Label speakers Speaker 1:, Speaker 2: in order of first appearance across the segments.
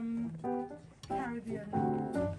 Speaker 1: um, Caribbean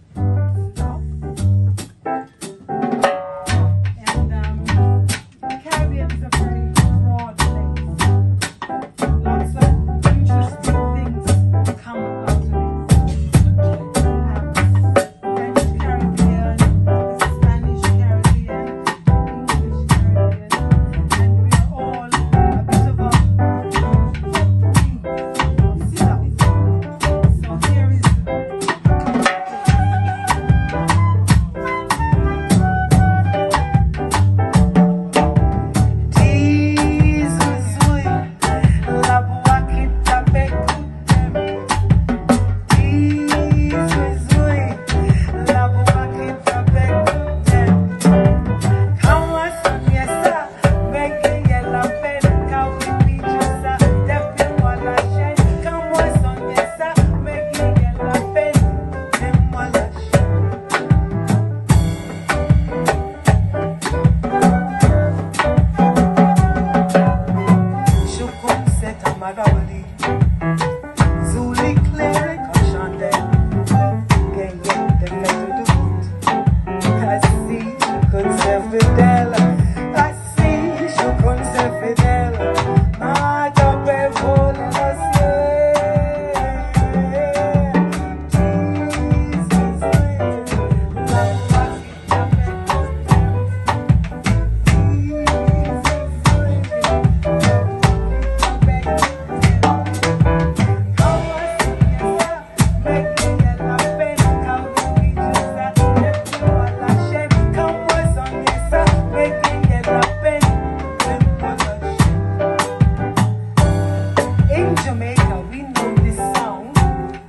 Speaker 1: in Jamaica, we know this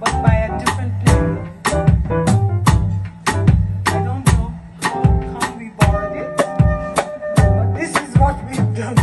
Speaker 1: but by a different. I don't know how come we borrowed it, but this is what we've done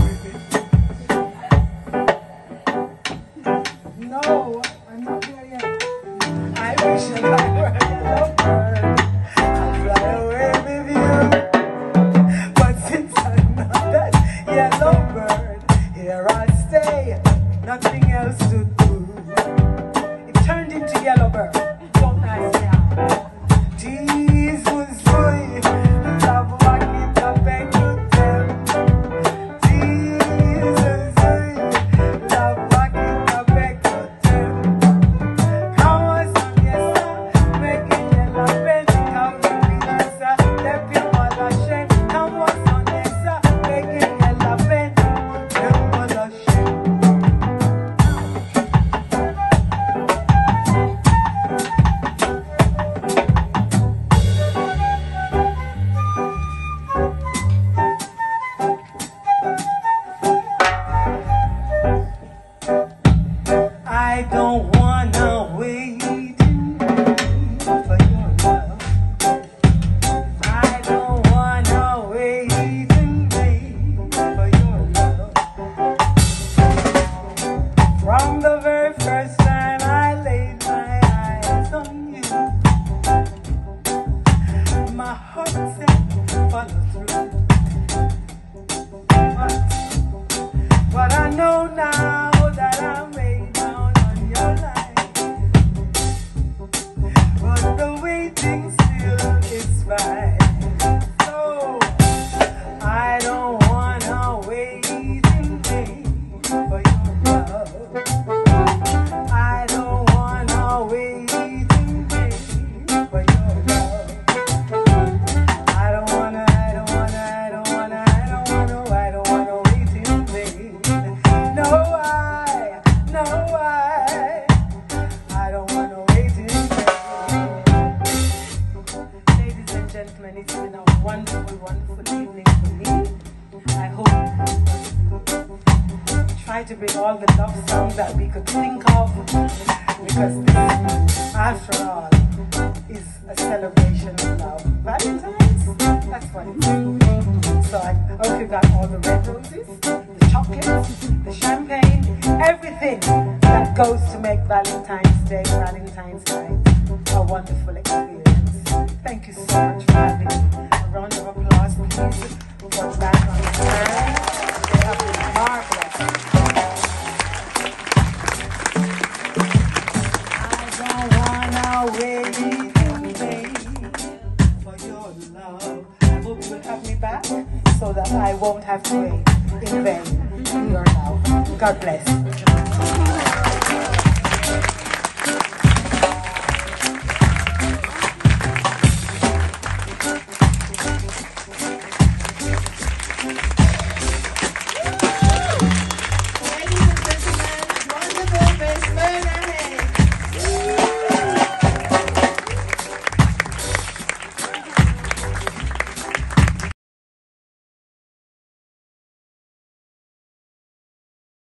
Speaker 1: I don't wanna wait for your love. I don't wanna wait and wait for your love. From the very first time I laid my eyes on you, my heart said. wonderful evening for me. I hope we try to bring all the love songs that we could think of because this, after all, is a celebration of love. Valentine's, that's what it is. So I hope you got all the red roses, the chocolates, the champagne, everything that goes to make Valentine's Day, Valentine's night, a wonderful experience. Thank you so much for having me. And wait for your love. I hope you will have me back so that I won't have to wait in vain for your love. God bless.